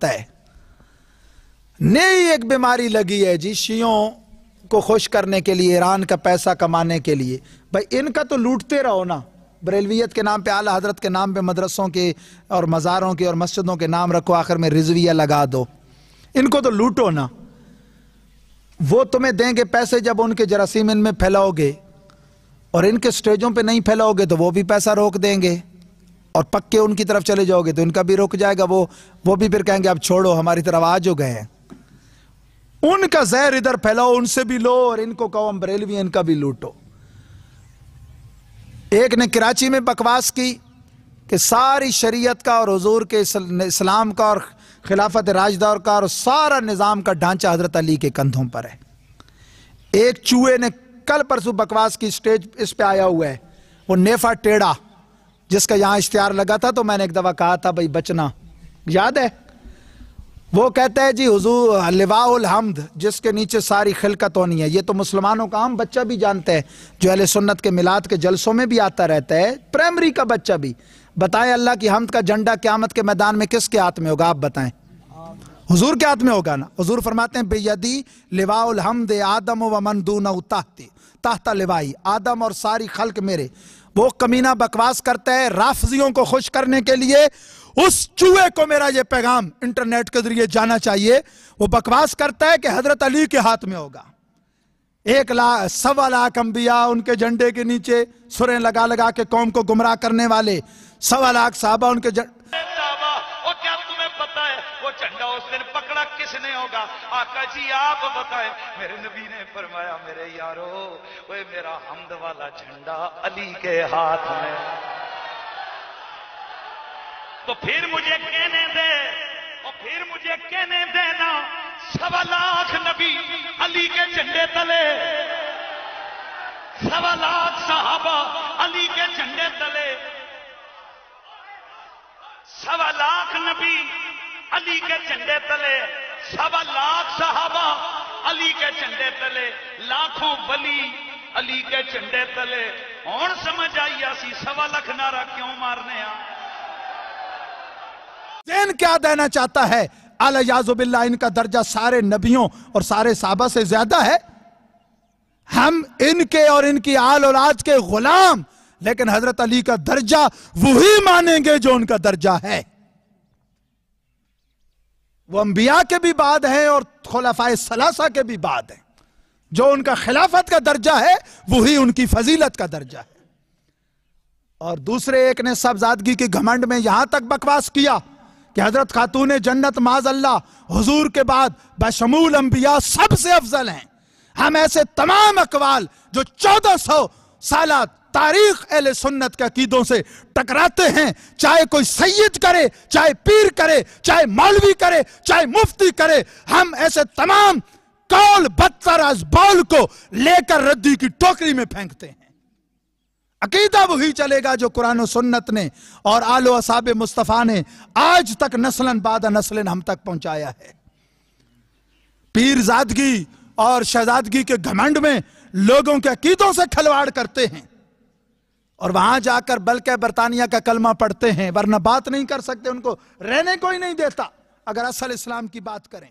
तय। नई एक बीमारी लगी है जी शियों को खुश करने के लिए, ईरान का पैसा कमाने के लिए। भाई, इनका तो लूटते रहो ना। बरेलवियत के नाम पे, आला हज़रत के नाम पे, मदरसों के और मज़ारों के और मस्जिदों के नाम रखो, आखिर में रिजविया लगा दो। इनको तो लूटो ना। वो तुम्हें देंगे पैसे जब उनके जरासीम इनमें फैलाओगे। और इनके स्टेजों पे नहीं फैलाओगे तो वो भी पैसा रोक देंगे। और पक्के उनकी तरफ़ चले जाओगे तो इनका भी रुक जाएगा, वो वो भी फिर कहेंगे, अब छोड़ो, हमारी तरफ़ आ जो गए उनका जहर इधर फैलाओ, उनसे भी लो और इनको कहो हम बरेलवी इनका भी लूटो। एक ने कराची में बकवास की कि सारी शरीयत का और हजूर के इस्लाम का और खिलाफत राजदार का और सारा निज़ाम का ढांचा हज़रत अली के कंधों पर है। एक चूहे ने कल परसों बकवास की स्टेज इस पे आया हुआ है, वो नेफा टेढ़ा जिसका यहाँ इश्तेहार लगा था तो मैंने एक दफ़ा कहा था, भाई, बचना। याद है? वो कहता है, जी, हुजूर, लिवाउल हमद, जिसके नीचे सारी खिलकत होनी है। ये तो मुसलमानों का आम बच्चा भी जानता है, जो अहले सुन्नत के मिलाद के जलसों में भी आता रहता है प्राइमरी का बच्चा भी। बताएँ अल्लाह की हमद का झंडा क्यामत के मैदान में किसके हाथ में होगा, आप बताएँ? हुजूर के हाथ में होगा ना? हुजूर फरमाते हैं बेयदी लिवाउल हमद आदम व मंदून ताहती। ताहता लिवाई, आदम और सारी खल्क मेरे। वो कमीना बकवास करता है राफजियों को खुश करने के लिए। उस चूहे को मेरा ये पैगाम इंटरनेट के ज़रिए जाना चाहिए। वो बकवास करता है कि हज़रत अली के हाथ में होगा। एक लाख सवा लाख अंबिया उनके झंडे के नीचे सुरें लगा लगा के कौम को गुमराह करने वाले। सवा लाख साहबा उनके क्या किसने होगा। आका जी, आप बताएँ, मेरे नबी ने फरमाया, मेरे यारो वो मेरा हमद वाला झंडा अली के हाथ में। तो फिर मुझे कहने दे, और फिर मुझे कहने देना, सवा लाख नबी अली के झंडे तले। सवा लाख साहबा अली के झंडे तले। सवा लाख नबी अली के झंडे तले। सवा लाख साहबा अली के झंडे तले, लाखों बली अली के झंडे तले। और समझ आई असी सवा लख नारा क्यों मारने आ? हुसैन क्या देना चाहता है? अलाजुबिल्ला इनका दर्जा सारे नबियों और सारे साहबा से ज़्यादा है। हम इनके और इनकी आल औलाद के गुलाम, लेकिन हज़रत अली का दर्जा वही मानेंगे जो उनका दर्जा है। वो अंबिया के भी बाद हैं और खुलाफाए सलासा के भी बाद हैं। जो उनका खिलाफत का दर्जा है, वही उनकी फजीलत का दर्जा है। और दूसरे एक ने सबजादगी की घमंड में यहाँ तक बकवास किया कि हज़रत खातून जन्नत माज अल्लाह हजूर के बाद बशमूल अंबिया सबसे अफजल हैं। हम ऐसे तमाम अकवाल जो चौदह सौ साल तारीख एल सुन्नत के अकीदों से टकराते हैं। चाहे कोई सैयद करे, चाहे पीर करे, चाहे मौलवी करे, चाहे मुफ्ती करे, हम ऐसे तमाम कौल बदतर बौल को लेकर रद्दी की टोकरी में फेंकते हैं। अकीदा वही चलेगा जो कुरान सुन्नत ने और आलो असाब मुस्तफ़ा ने आज तक नस्लन बाद नस्लन हम तक पहुँचाया है। पीरजादगी और शहजादगी के घमंड में लोगों के अकीदों से खिलवाड़ करते हैं। और वहाँ जाकर बल्कि बरतानिया का कलमा पढ़ते हैं, वरना बात नहीं कर सकते, उनको रहने को ही नहीं देता। अगर असल इस्लाम की बात करें